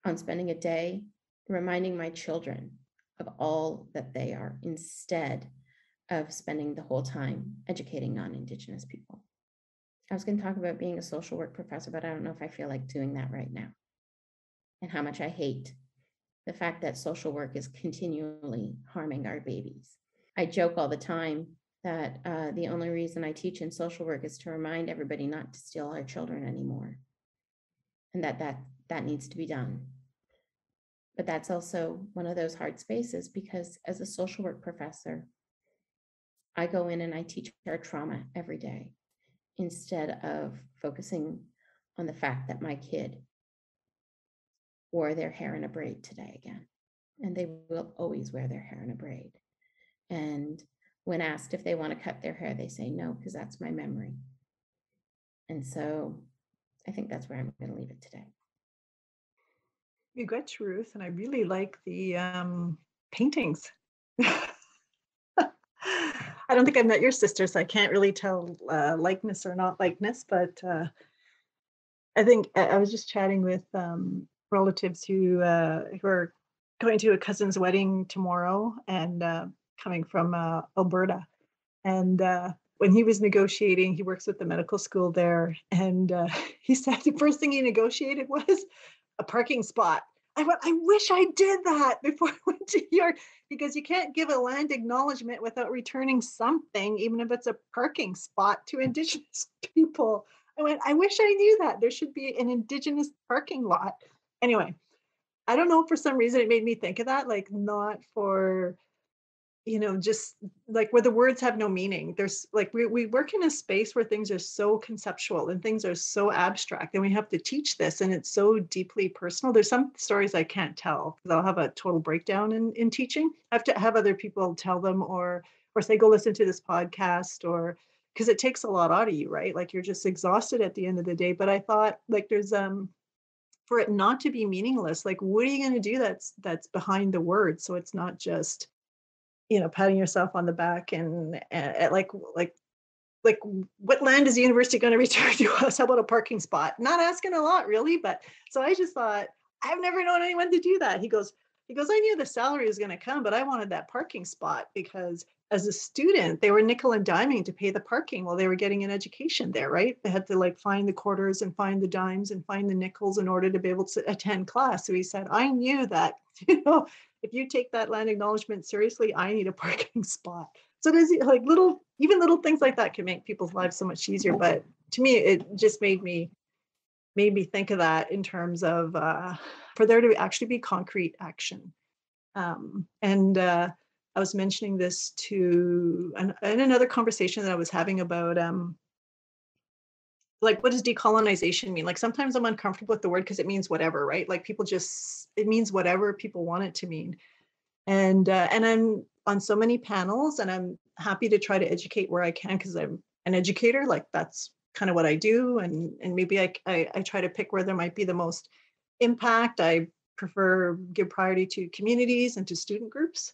on spending a day reminding my children of all that they are instead of spending the whole time educating non Indigenous people. I was going to talk about being a social work professor, but I don't know if I feel like doing that right now and how much I hate the fact that social work is continually harming our babies. I joke all the time that uh, the only reason I teach in social work is to remind everybody not to steal our children anymore, and that that that needs to be done. But that's also one of those hard spaces because as a social work professor, I go in and I teach our trauma every day instead of focusing on the fact that my kid wore their hair in a braid today again. And they will always wear their hair in a braid. And when asked if they want to cut their hair, they say no, because that's my memory. And so I think that's where I'm going to leave it today. You got Ruth, and I really like the um, paintings. I don't think I've met your sister, so I can't really tell uh, likeness or not likeness. But uh, I think I, I was just chatting with um, relatives who uh, who are going to a cousin's wedding tomorrow and uh, coming from uh, Alberta. And uh, when he was negotiating, he works with the medical school there, and uh, he said the first thing he negotiated was a parking spot. I went, I wish I did that before I went to York because you can't give a land acknowledgement without returning something, even if it's a parking spot to Indigenous people. I went, I wish I knew that. There should be an Indigenous parking lot anyway, I don't know for some reason it made me think of that, like not for you know just like where the words have no meaning. There's like we, we work in a space where things are so conceptual and things are so abstract and we have to teach this and it's so deeply personal. There's some stories i can't tell because i'll have a total breakdown in, in teaching. I have to have other people tell them or or say go listen to this podcast or because it takes a lot out of you right? Like you're just exhausted at the end of the day. But i thought like there's um for it not to be meaningless like what are you going to do that's that's behind the word so it's not just you know patting yourself on the back and, and like like like what land is the university going to return to us? How about a parking spot? Not asking a lot really but so i just thought i've never known anyone to do that. He goes he goes i knew the salary was going to come but i wanted that parking spot because as a student, they were nickel and diming to pay the parking while they were getting an education there, right? They had to like find the quarters and find the dimes and find the nickels in order to be able to attend class. So he said, I knew that, you know, if you take that land acknowledgement seriously, I need a parking spot. So there's like little, even little things like that can make people's lives so much easier. But to me, it just made me made me think of that in terms of uh, for there to actually be concrete action. Um, and uh, I was mentioning this to an, in another conversation that I was having about um, like what does decolonization mean? Like sometimes I'm uncomfortable with the word because it means whatever, right? Like people just it means whatever people want it to mean. And uh, and I'm on so many panels and I'm happy to try to educate where I can because I'm an educator. Like that's kind of what I do. And and maybe I, I I try to pick where there might be the most impact. I prefer give priority to communities and to student groups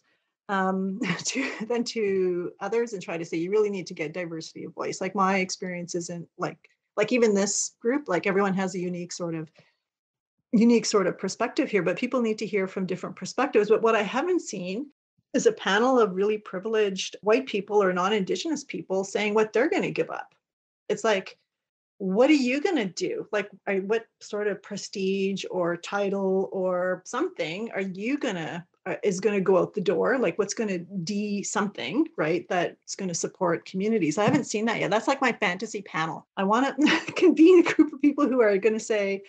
um, to than to others and try to say you really need to get diversity of voice. Like my experience isn't like like even this group, like everyone has a unique sort of unique sort of perspective here, but people need to hear from different perspectives. But what I haven't seen is a panel of really privileged white people or non-indigenous people saying what they're going to give up. It's like, what are you going to do? Like, what sort of prestige or title or something are you going to Uh, is going to go out the door like what's going to de something right that's going to support communities. I haven't seen that yet. That's like my fantasy panel. I want to convene a group of people who are going to say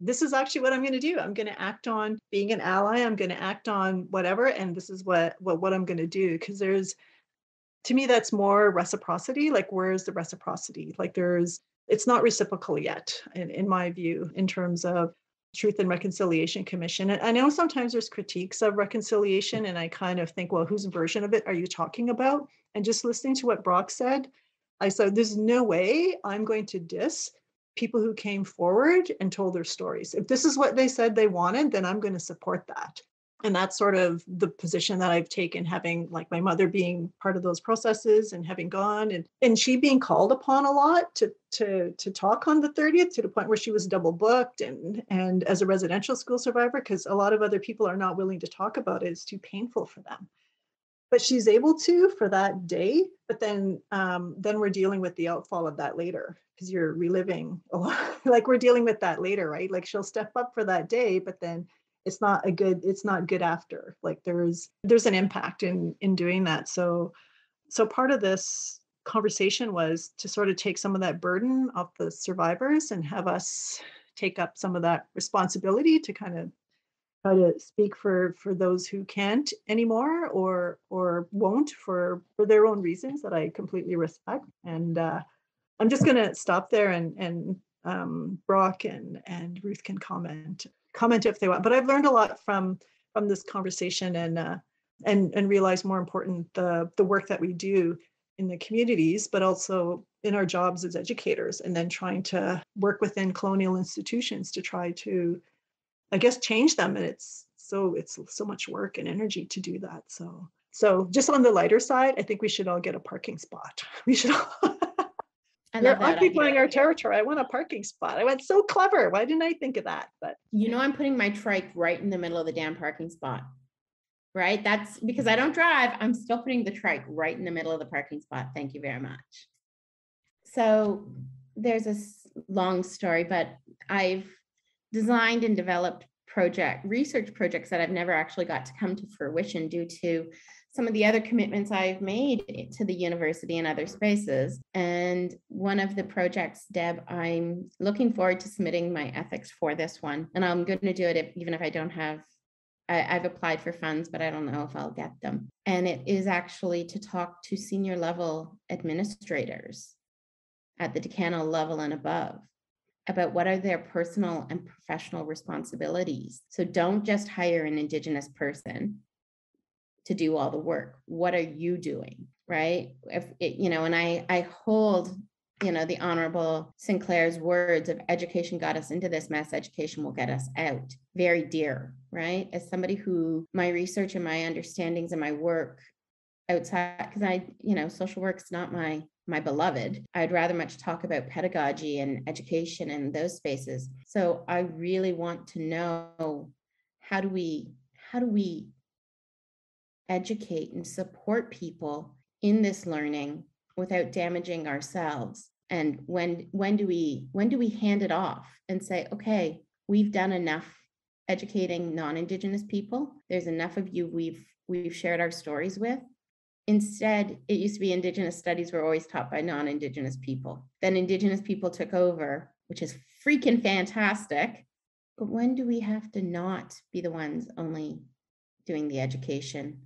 this is actually what i'm going to do. I'm going to act on being an ally. I'm going to act on whatever and this is what what, what i'm going to do. Because there's to me that's more reciprocity like where's the reciprocity? Like there's it's not reciprocal yet in, in my view in terms of Truth and Reconciliation Commission. And I know sometimes there's critiques of reconciliation, and I kind of think, well, whose version of it are you talking about? And just listening to what Brock said, I said, there's no way I'm going to diss people who came forward and told their stories. If this is what they said they wanted, then I'm going to support that. And that's sort of the position that I've taken, having like my mother being part of those processes and having gone and and she being called upon a lot to to to talk on the 30th to the point where she was double booked and and as a residential school survivor, because a lot of other people are not willing to talk about it. It's too painful for them. But she's able to for that day. But then um, then we're dealing with the outfall of that later because you're reliving a lot. like we're dealing with that later, right? Like she'll step up for that day, but then it's not a good it's not good after like there's there's an impact in in doing that. So so part of this conversation was to sort of take some of that burden off the survivors and have us take up some of that responsibility to kind of try to speak for for those who can't anymore or or won't for for their own reasons that I completely respect. And uh I'm just to stop there and and um, Brock and and Ruth can comment comment if they want. But I've learned a lot from from this conversation and uh, and and realize more important the the work that we do in the communities, but also in our jobs as educators, and then trying to work within colonial institutions to try to, I guess, change them. And it's so it's so much work and energy to do that. So so just on the lighter side, I think we should all get a parking spot. We should all I You're occupying idea. our territory. I want a parking spot. I went so clever. Why didn't I think of that? But you know, I'm putting my trike right in the middle of the damn parking spot. Right. That's because I don't drive. I'm still putting the trike right in the middle of the parking spot. Thank you very much. So there's a long story, but I've designed and developed project research projects that I've never actually got to come to fruition due to some of the other commitments I've made to the university and other spaces. And one of the projects, Deb, I'm looking forward to submitting my ethics for this one. And I'm going to do it if, even if I don't have, I, I've applied for funds, but I don't know if I'll get them. And it is actually to talk to senior level administrators at the decanal level and above about what are their personal and professional responsibilities. So don't just hire an Indigenous person to do all the work. What are you doing right? If it, you know and i i hold you know the honorable sinclair's words of education got us into this mess education will get us out. Very dear right? As somebody who my research and my understandings and my work outside because i you know social work's not my my beloved. I'd rather much talk about pedagogy and education and those spaces. So i really want to know how do we how do we educate and support people in this learning without damaging ourselves? And when when do we when do we hand it off and say okay we've done enough educating non-indigenous people. There's enough of you we've we've shared our stories with. Instead it used to be indigenous studies were always taught by non-indigenous people. Then indigenous people took over which is freaking fantastic. But when do we have to not be the ones only doing the education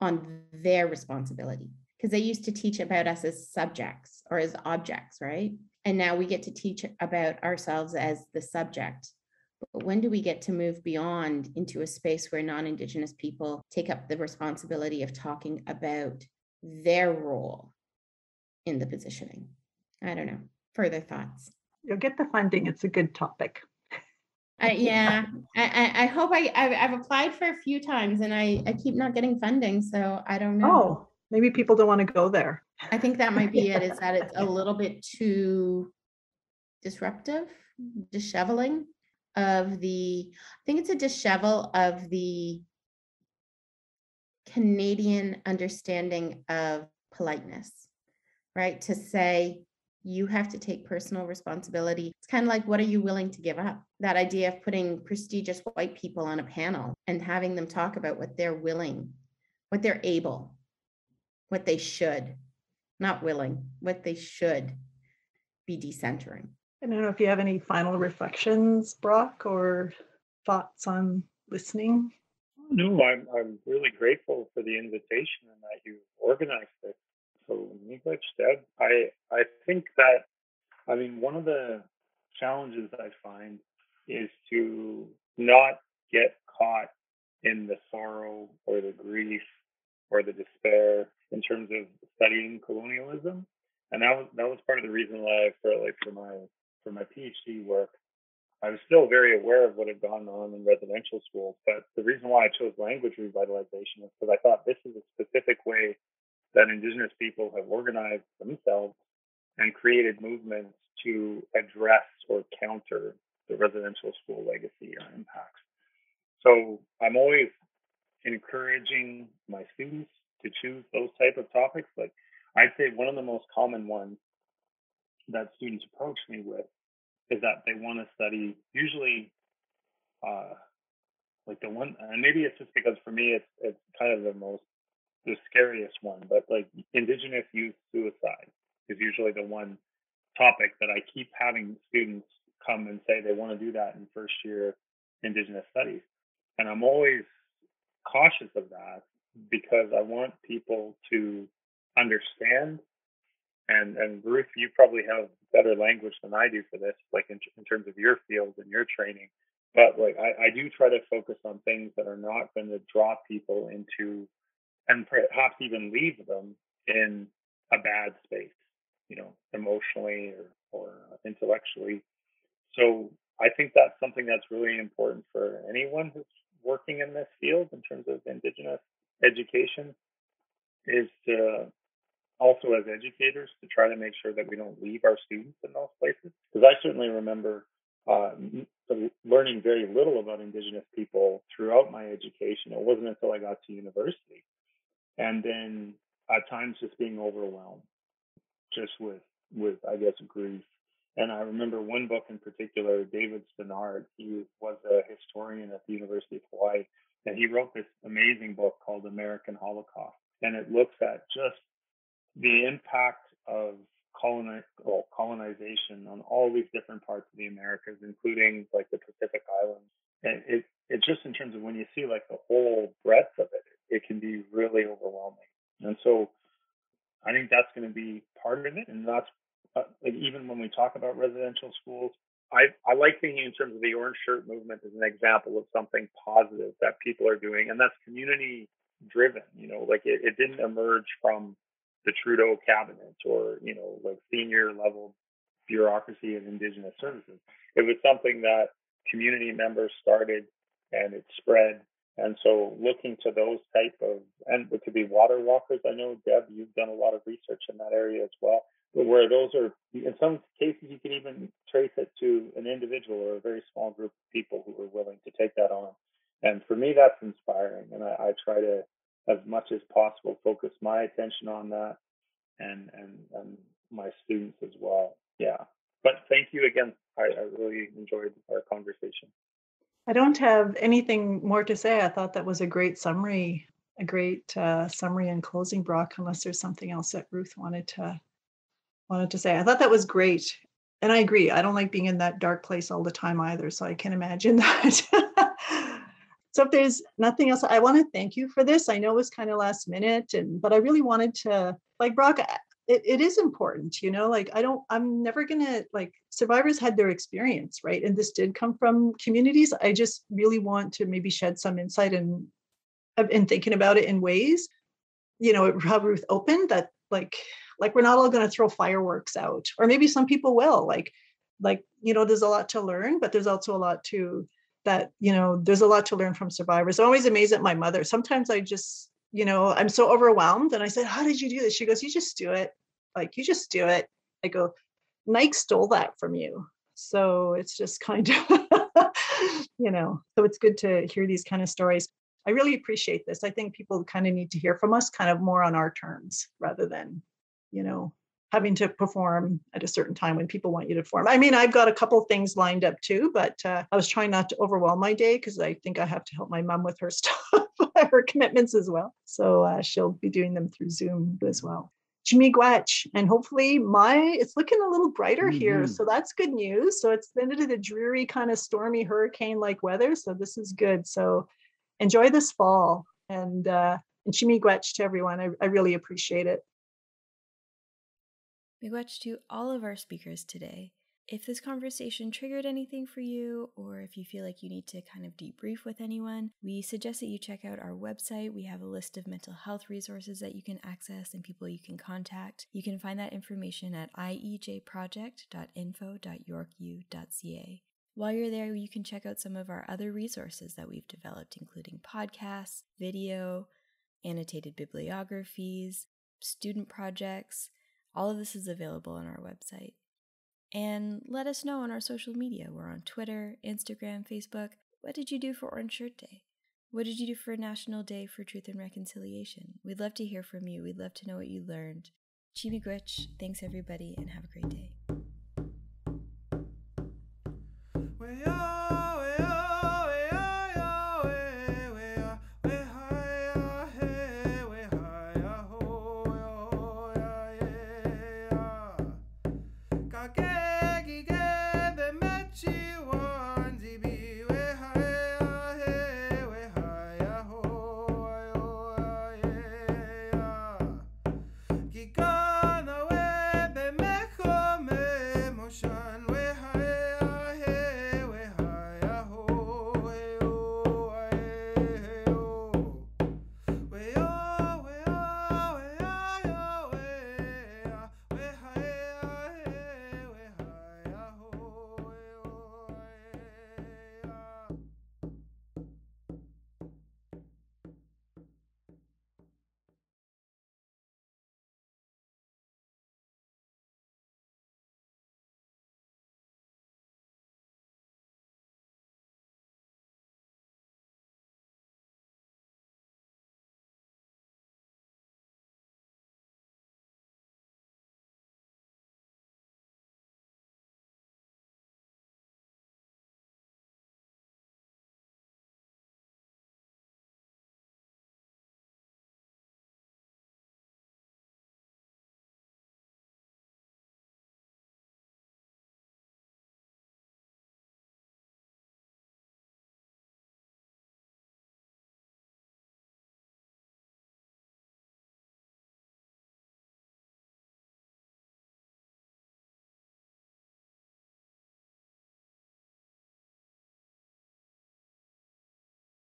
on their responsibility because they used to teach about us as subjects or as objects, right? And now we get to teach about ourselves as the subject. But when do we get to move beyond into a space where non Indigenous people take up the responsibility of talking about their role in the positioning? I don't know. Further thoughts? You'll get the funding. It's a good topic. I, yeah, I, I hope I, I've, I've applied for a few times and I, I keep not getting funding. So I don't know. Oh, maybe people don't want to go there. I think that might be it, is that it's a little bit too disruptive, disheveling of the, I think it's a dishevel of the Canadian understanding of politeness, right? To say, you have to take personal responsibility. It's kind of like, what are you willing to give up? That idea of putting prestigious white people on a panel and having them talk about what they're willing, what they're able, what they should, not willing, what they should be decentering. I don't know if you have any final reflections, Brock, or thoughts on listening. No, I'm I'm really grateful for the invitation and that you organized this so English, Deb, I I think that I mean one of the challenges I find is to not get caught in the sorrow or the grief or the despair in terms of studying colonialism. And that was that was part of the reason why I felt like for my for my PhD work, I was still very aware of what had gone on in residential schools. But the reason why I chose language revitalization is because I thought this is a specific way that Indigenous people have organized themselves and created movements to address or counter the residential school legacy or impacts. So I'm always encouraging my students to choose those type of topics. Like I'd say one of the most common ones that students approach me with is that they want to study usually uh, like the one and maybe it's just because for me it's it's kind of the most the scariest one, but like indigenous youth suicide is usually the one topic that I keep having students come and say they want to do that in first year indigenous studies. And I'm always cautious of that because I want people to understand and and Ruth, you probably have better language than I do for this, like in, in terms of your field and your training. But like I, I do try to focus on things that are not going to draw people into and perhaps even leave them in a bad space, you know, emotionally or, or intellectually. So I think that's something that's really important for anyone who's working in this field in terms of Indigenous education is to also as educators to try to make sure that we don't leave our students in those places. Because I certainly remember uh, learning very little about Indigenous people throughout my education. It wasn't until I got to university and then at times just being overwhelmed just with with I guess grief. And I remember one book in particular, David Stannard. He was a historian at the University of Hawaii, and he wrote this amazing book called American Holocaust. And it looks at just the impact of coloni- colonization on all these different parts of the Americas, including like the Pacific Islands. And it, it just in terms of when you see like the whole breadth of it, it can be really overwhelming. And so I think that's going to be part of it. And that's uh, like even when we talk about residential schools, I, I like thinking in terms of the orange shirt movement as an example of something positive that people are doing. And that's community driven, you know, like it, it didn't emerge from the Trudeau cabinet or, you know, like senior level bureaucracy of Indigenous services. It was something that community members started and it spread and so looking to those type of, and it could be water walkers. I know, Deb, you've done a lot of research in that area as well, where those are, in some cases, you can even trace it to an individual or a very small group of people who are willing to take that on. And for me, that's inspiring. And I, I try to, as much as possible, focus my attention on that and, and, and my students as well. Yeah. But thank you again. I, I really enjoyed our conversation. I don't have anything more to say. I thought that was a great summary, a great uh, summary and closing, Brock. Unless there's something else that Ruth wanted to wanted to say. I thought that was great, and I agree. I don't like being in that dark place all the time either. So I can imagine that. so if there's nothing else, I want to thank you for this. I know it was kind of last minute, and but I really wanted to, like Brock it, it is important you know like i don't i'm never gonna like survivors had their experience right? And this did come from communities. I just really want to maybe shed some insight and in thinking about it in ways you know how ruth opened that like like we're not all going to throw fireworks out or maybe some people will like like you know there's a lot to learn but there's also a lot to that you know there's a lot to learn from survivors. I'm always amazed at my mother. Sometimes i just you know, I'm so overwhelmed. And I said, How did you do this? She goes, You just do it. Like, you just do it. I go, Nike stole that from you. So it's just kind of, you know, so it's good to hear these kind of stories. I really appreciate this. I think people kind of need to hear from us kind of more on our terms rather than, you know, having to perform at a certain time when people want you to perform. I mean, I've got a couple things lined up too, but uh, I was trying not to overwhelm my day because I think I have to help my mom with her stuff, her commitments as well. So uh, she'll be doing them through Zoom as well. Chimigwech, and hopefully my it's looking a little brighter mm-hmm. here, so that's good news. So it's the end of the dreary kind of stormy hurricane like weather, so this is good. So enjoy this fall and uh, and Chimigwech to everyone. I, I really appreciate it. Miigwech to all of our speakers today. If this conversation triggered anything for you, or if you feel like you need to kind of debrief with anyone, we suggest that you check out our website. We have a list of mental health resources that you can access and people you can contact. You can find that information at iejproject.info.yorku.ca. While you're there, you can check out some of our other resources that we've developed, including podcasts, video, annotated bibliographies, student projects. All of this is available on our website. And let us know on our social media. We're on Twitter, Instagram, Facebook. What did you do for Orange Shirt Day? What did you do for National Day for Truth and Reconciliation? We'd love to hear from you. We'd love to know what you learned. Chi miigwech. Thanks, everybody, and have a great day.